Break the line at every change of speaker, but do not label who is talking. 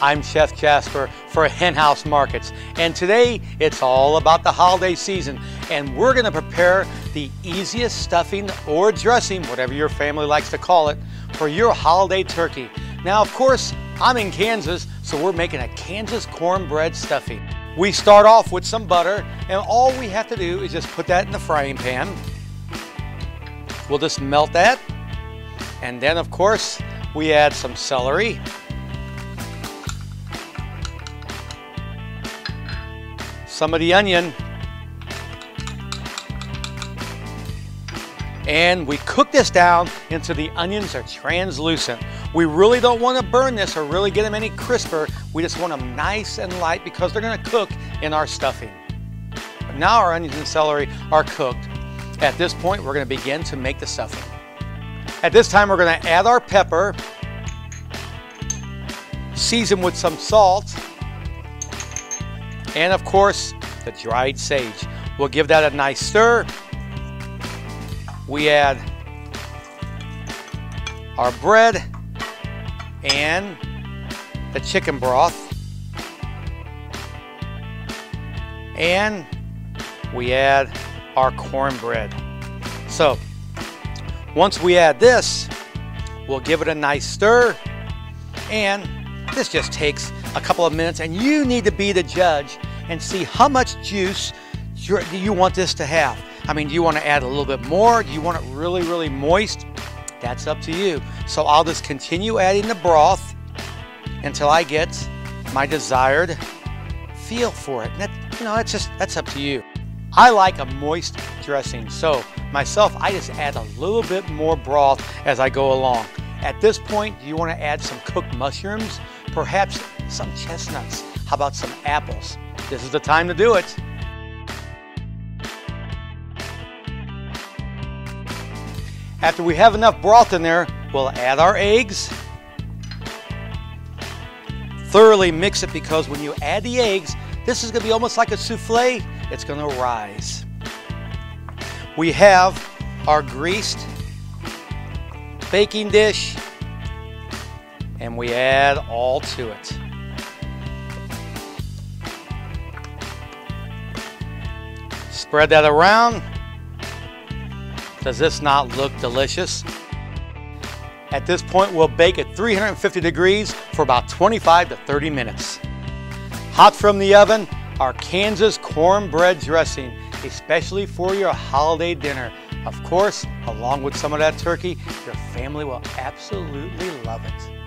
I'm Chef Jasper for Hen House Markets, and today it's all about the holiday season, and we're gonna prepare the easiest stuffing or dressing, whatever your family likes to call it, for your holiday turkey. Now, of course, I'm in Kansas, so we're making a Kansas cornbread stuffing. We start off with some butter, and all we have to do is just put that in the frying pan. We'll just melt that, and then of course, we add some celery, some of the onion, and we cook this down until the onions are translucent. We really don't want to burn this or really get them any crisper. We just want them nice and light because they're going to cook in our stuffing. Now our onions and celery are cooked. At this point, we're going to begin to make the stuffing. At this time, we're going to add our pepper, season with some salt, and of course, the dried sage. We'll give that a nice stir. We add our bread and the chicken broth. And we add our cornbread. So, once we add this, we'll give it a nice stir. And this just takes a couple of minutes and you need to be the judge and see how much juice you want this to have. I mean, do you want to add a little bit more? Do you want it really, really moist? That's up to you. So I'll just continue adding the broth until I get my desired feel for it. That, you know, that's just, that's up to you. I like a moist dressing. So myself, I just add a little bit more broth as I go along. At this point, you want to add some cooked mushrooms, perhaps some chestnuts. How about some apples? This is the time to do it. After we have enough broth in there, we'll add our eggs. Thoroughly mix it because when you add the eggs, this is gonna be almost like a souffle. It's gonna rise. We have our greased baking dish and we add all to it. Spread that around. Does this not look delicious? At this point, we'll bake at 350 degrees for about 25 to 30 minutes. Hot from the oven, our Kansas cornbread dressing, especially for your holiday dinner. Of course, along with some of that turkey, your family will absolutely love it.